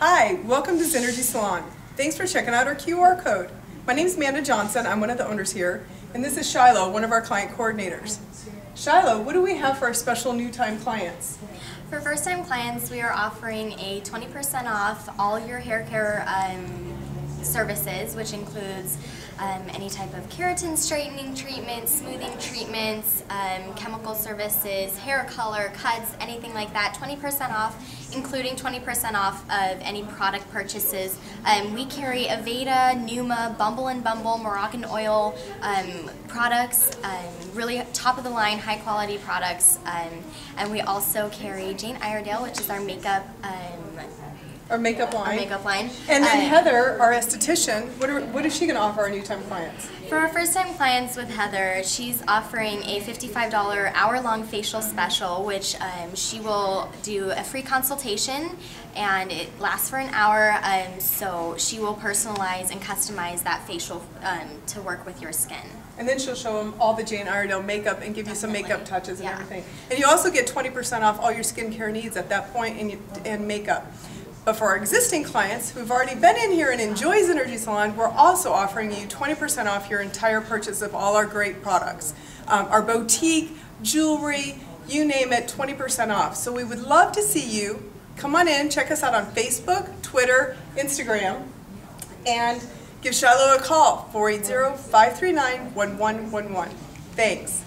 Hi, welcome to Zynergy Salon. Thanks for checking out our QR code. My name is Amanda Johnson, I'm one of the owners here, and this is Shiloh, one of our client coordinators. Shiloh, what do we have for our special new time clients? For first time clients, we are offering a 20% off all your hair care um, services, which includes um, any type of keratin straightening treatments, smoothing treatments, um, chemical services, hair color, cuts, anything like that. 20% off, including 20% off of any product purchases. Um, we carry Aveda, Numa, Bumble and Bumble, Moroccan oil um, products, um, really top of the line, high quality products. Um, and we also carry Jane Iredale, which is our makeup our makeup line. Our makeup line. And then uh, Heather, our esthetician, what, are, what is she going to offer our new time clients? For our first time clients with Heather, she's offering a $55 hour long facial special, which um, she will do a free consultation and it lasts for an hour. Um, so she will personalize and customize that facial um, to work with your skin. And then she'll show them all the Jane Iredale makeup and give Definitely. you some makeup touches and yeah. everything. And you also get 20% off all your skincare needs at that point in, in makeup. But for our existing clients who've already been in here and enjoy Zynergy Salon, we're also offering you 20% off your entire purchase of all our great products. Um, our boutique, jewelry, you name it, 20% off. So we would love to see you. Come on in, check us out on Facebook, Twitter, Instagram, and give Shiloh a call, 480-539-1111. Thanks.